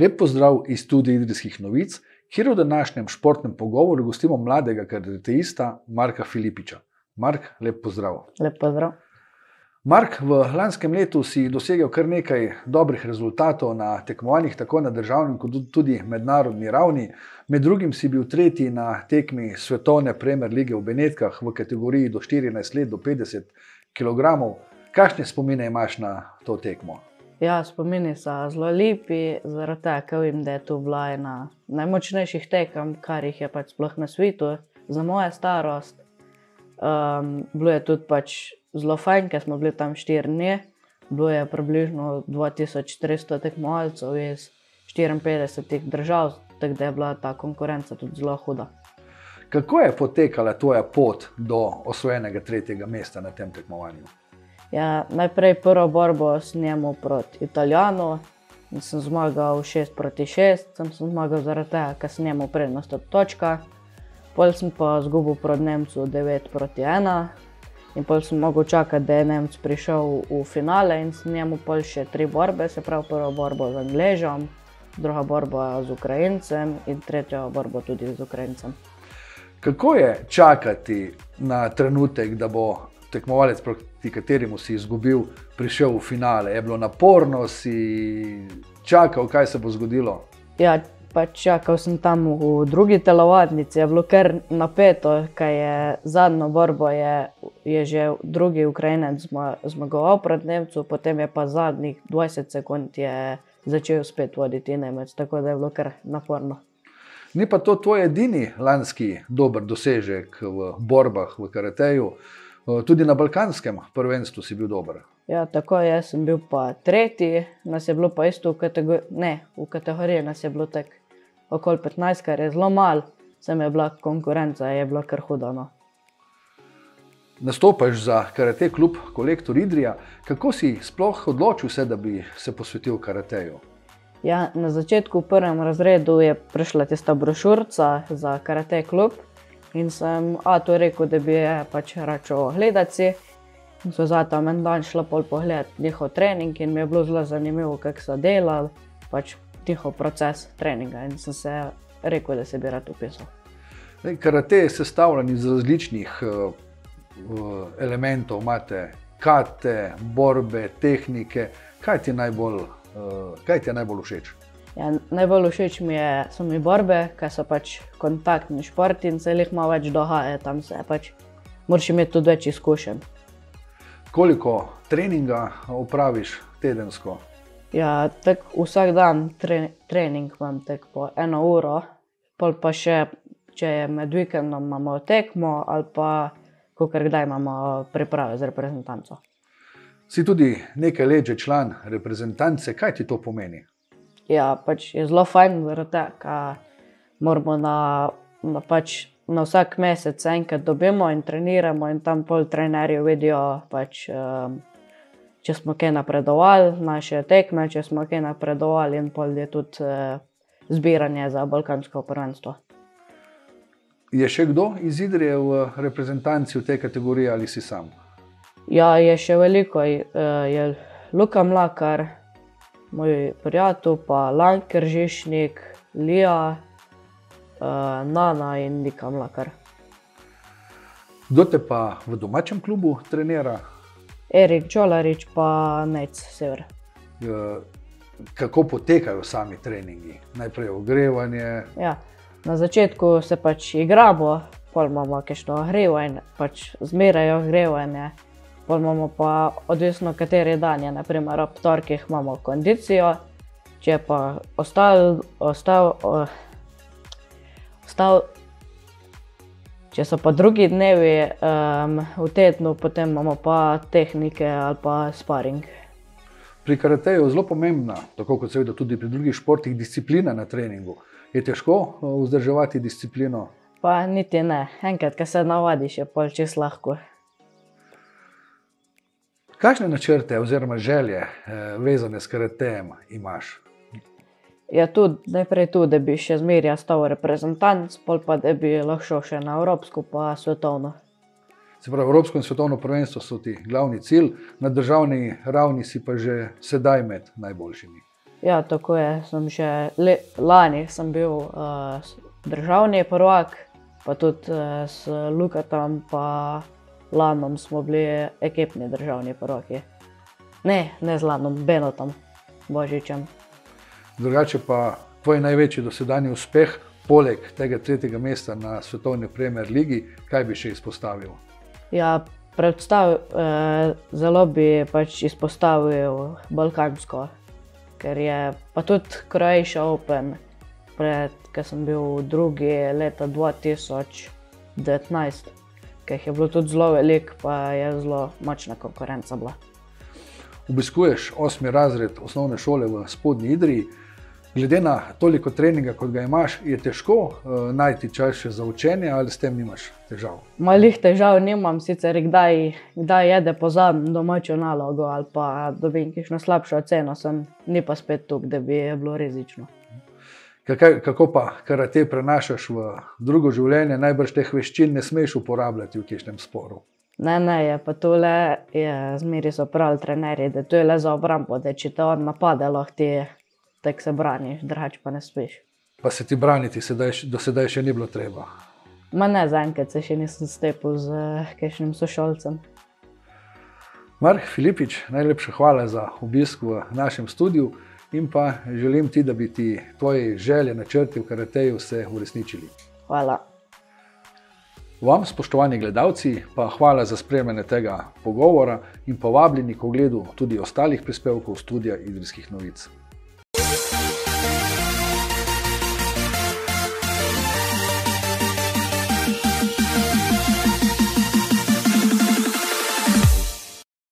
Lep pozdrav iz studija Idrijskih novic, kjer v današnjem športnem pogovoru gostimo mladega karateista Marka Filipiča. Mark, lep pozdrav. Lep pozdrav. Mark, v lanskem letu si dosegel kar nekaj dobrih rezultatov na tekmovanjih, tako na državni, kot tudi mednarodni ravni. Med drugim si bil tretji na tekmi Svetovne Premier lige v Benetkah v kategoriji do 14 let do 50 kg. Kakšne spomine imaš na to tekmo? Ja, spomini so zelo lepi, zaradi tega, ker vem, da je to bila ena najmočnejših tekem, kar jih je pač sploh na svetu, za mojo starost. Um, bilo je tudi pač zelo fajn, ker smo bili tam štiri dni. Bilo je približno 2400 tekmovalcev iz 54 držav, tako da je bila ta konkurenca tudi zelo huda. Kako je potekala tvoja pot do osvojenega tretjega mesta na tem tekmovanju? Ja, najprej prvo borbo s njim proti Italijanu in sem zmagal 6 proti 6, sem, sem zmagal zaradi tega, ker sem imel prednost od točka. Pol sem pa zgubil proti Nemcu 9 proti 1 in pol sem mogel čakati, da je Nemc prišel v finale in s njim pol še tri borbe, se pravi prvo borbo z Angležom, druga borba z Ukrajincem in tretja borba tudi z Ukrajincem. Kako je čakati na trenutek, da bo tekmovalec, proti kateremu si izgubil, prišel v finale? Je bilo naporno, si čakal, kaj se bo zgodilo? Ja, pač čakal sem tam v drugi telovadnici, je bilo kar napeto, kaj je zadnjo borbo, je, je že drugi Ukrajinec zmagoval pred Nemcem, potem je pa zadnjih 20 sekund začel spet voditi Nemec, tako da je bilo kar naporno. Ni pa to tvoj edini lanski dober dosežek v borbah v karateju. Tudi na balkanskem prvenstvu si bil dober. Ja, tako je, jaz sem bil pa tretji, nas je bilo pa isto v kategoriji, ne, v kategoriji nas je bilo tako okoli 15, kar je zelo malo, sem je bila konkurenca, je bila kar huda. No. Nastopaš za karate klub Kolektor Idrija. Kako si sploh odločil se, da bi se posvetil karateju? Ja, na začetku v prvem razredu je prišla tista brošurica za karate klub. In sem Atu rekel, da bi je pač račel gledati. In so zato en dan šla pol pogled njihov trening in mi je bilo zelo zanimivo, kako so delali, pač njihov proces treninga. In sem se rekel, da se bi rad upisal. Karate je sestavljen iz različnih uh, elementov, imate kate, borbe, tehnike. Kaj ti najbolj, uh, kaj ti je najbolj všeč? Ja, najbolj všeč mi je, so mi borbe, ker so pač kontaktni športi in se jih malo več dogaja, tam se pač moraš imeti tudi več izkušenj. Koliko treninga upraviš tedensko? Ja, tak, vsak dan tre, trening imam tek po eno uro, pol pa še, če je med vikendom, imamo tekmo ali pa kar kdaj imamo priprave z reprezentanco. Si tudi nekaj let že član reprezentance, kaj ti to pomeni? Ja, pač je zelo fajn, da moramo na, na, pač na vsak mesec enkrat dobimo in treniramo, in tam pol trenerji vidijo, pač, um, če smo kaj napredovali, naše tekme, če smo kaj napredovali, in pol je tudi uh, zbiranje za Balkansko prvenstvo. Je še kdo iz Idrije v reprezentanci v tej kategoriji ali si sam? Ja, je še veliko, je Luka Mlakar, moj prijatelj, pa Lanker Žešnik, Lija, uh, Nana in Nika Mlakar. Kdo te pa v domačem klubu trenira? Erik Čolarič, pa Nec Sever. Kako potekajo sami treningi? Najprej ogrevanje. Ja, na začetku se pač igramo, pol imamo kakšno ogrevanje, pač zmeraj ogrevanje. Pol imamo pa odvisno, kateri dan je, naprimer ob torkih imamo kondicijo, če pa ostal, ostal, ostal, če so pa drugi dnevi um, v tednu, potem imamo pa tehnike ali pa sparing. Pri karateju je zelo pomembna, tako kot seveda tudi pri drugih športih, disciplina na treningu. Je težko vzdrževati disciplino? Pa niti ne. Enkrat, ko se navadiš, je pol čez lahko. Kakšne načrte oziroma želje eh, vezane s karatejem imaš? Ja, tudi, najprej tu, da bi še zmeraj ostal reprezentant, pol pa da bi lahko šel še na Evropsko, pa svetovno. Se pravi, Evropsko in svetovno prvenstvo so ti glavni cilj, na državni ravni si pa že sedaj med najboljšimi. Ja, tako je. Sem že le, lani sem bil uh, državni prvak, pa tudi uh, s Lukatom in Lanom smo bili ekipni državni prvaki. Ne, ne z Lanom, Benotom, Božičem. Drugače pa tvoj največji dosedajni uspeh, poleg tega tretjega mesta na svetovni premier ligi, kaj bi še izpostavil? Ja, predstav, eh, zelo bi pač izpostavil Balkansko, ker je pa tudi Croatia Open, pred, ker sem bil drugi leta 2019, ker je bilo tudi zelo velik, pa je zelo močna konkurenca bila. Obiskuješ osmi razred osnovne šole v Spodnji Idriji. Glede na toliko treninga, kot ga imaš, je težko uh, najti čas za učenje, ali s tem nimaš težav? Malih težav nimam, sicer kdaj, kdaj jede pozabim domačo nalogo ali pa dobim kakšno slabšo oceno, sem ni pa spet tu, da bi bilo rizično. Kako, kako pa karate prenašaš v drugo življenje, najbrž teh veščin ne smeš uporabljati v kišnem sporu? Ne, ne, je pa tole, zmeri so pravi trenerji, da to je le za obrambo, da če te on napade, lahko ti tako se braniš, drugače pa ne spiš. Pa se ti braniti, sedaj, do sedaj še ni bilo treba. Ma ne, zaenkrat se še nisem stepil z uh, kakšnim sošolcem. Mark Filipič, najlepša hvala za obisk v našem studiu in pa želim ti, da bi ti tvoje želje, načrti v karateju se uresničili. Hvala. Vam, spoštovani gledalci, pa hvala za spremljanje tega pogovora in povabljeni k ogledu tudi ostalih prispevkov studia Idrijskih novic.